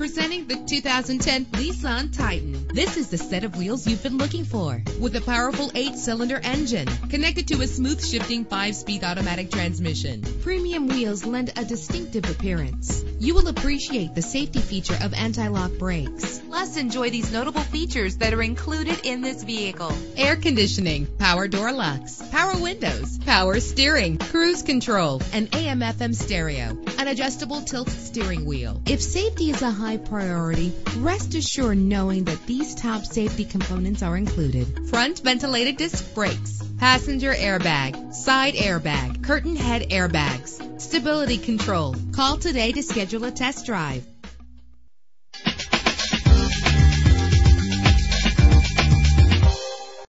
the 2010 Nissan Titan. This is the set of wheels you've been looking for with a powerful eight-cylinder engine connected to a smooth shifting five-speed automatic transmission. Premium wheels lend a distinctive appearance. You will appreciate the safety feature of anti-lock brakes. Plus, enjoy these notable features that are included in this vehicle. Air conditioning, power door locks, power windows, power steering, cruise control, an AM FM stereo, an adjustable tilt steering wheel. If safety is a high priority, rest assured knowing that these top safety components are included. Front ventilated disc brakes, passenger airbag, side airbag, curtain head airbags, stability control. Call today to schedule a test drive.